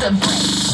the brakes.